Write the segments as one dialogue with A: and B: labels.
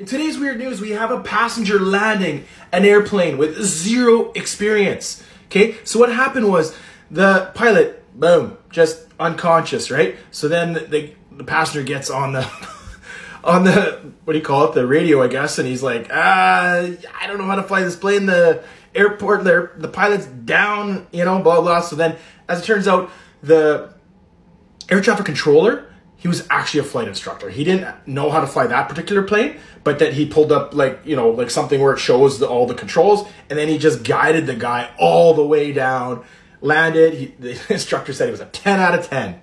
A: In today's weird news, we have a passenger landing an airplane with zero experience. Okay, so what happened was the pilot, boom, just unconscious, right? So then the, the passenger gets on the on the what do you call it, the radio, I guess, and he's like, ah, I don't know how to fly this plane. The airport, there, the pilot's down, you know, blah blah. So then, as it turns out, the air traffic controller he was actually a flight instructor. He didn't know how to fly that particular plane, but that he pulled up like, you know, like something where it shows the, all the controls and then he just guided the guy all the way down, landed. He, the instructor said he was a 10 out of 10.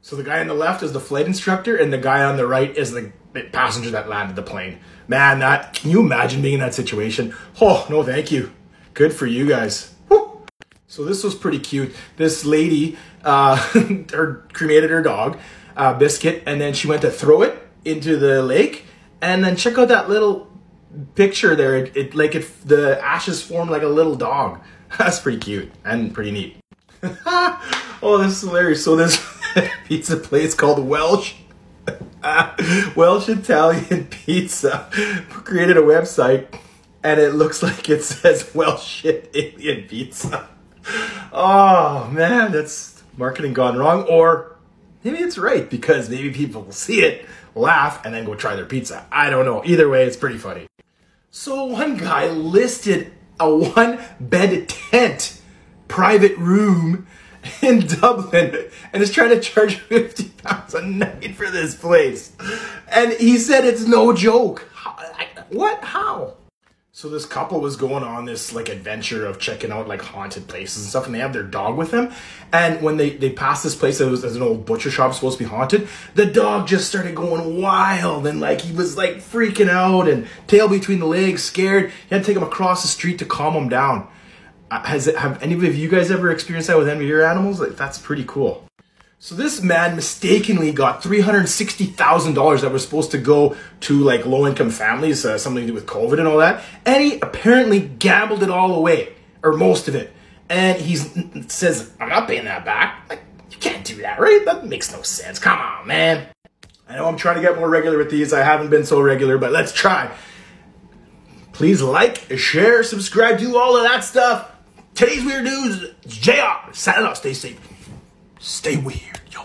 A: So the guy on the left is the flight instructor and the guy on the right is the passenger that landed the plane. Man, that, can you imagine being in that situation? Oh, no, thank you. Good for you guys. Woo. So this was pretty cute. This lady, uh, her cremated her dog uh, biscuit, and then she went to throw it into the lake. And then check out that little picture there. It, it like it, the ashes form like a little dog. That's pretty cute and pretty neat. oh, this is hilarious. So this pizza place called Welsh. Welsh Italian Pizza created a website and it looks like it says Welsh shit alien pizza. Oh man, that's marketing gone wrong. Or maybe it's right because maybe people will see it, laugh, and then go try their pizza. I don't know. Either way, it's pretty funny. So one guy listed a one bed tent private room in Dublin and is trying to charge 50 pounds a night for this place. And he said it's no joke. What? How? So this couple was going on this like adventure of checking out like haunted places and stuff, and they have their dog with them. And when they they passed this place that was as an old butcher shop supposed to be haunted, the dog just started going wild and like he was like freaking out and tail between the legs, scared. You had to take him across the street to calm him down. Uh, has have any of you guys ever experienced that with any of your animals? Like that's pretty cool. So this man mistakenly got $360,000 that was supposed to go to like low income families, uh, something to do with COVID and all that. And he apparently gambled it all away, or most of it. And he says, I'm not paying that back. Like, you can't do that, right? That makes no sense. Come on, man. I know I'm trying to get more regular with these. I haven't been so regular, but let's try. Please like, share, subscribe, do all of that stuff. Today's Weird News, JR. Signing off. Stay safe. Stay weird, yo.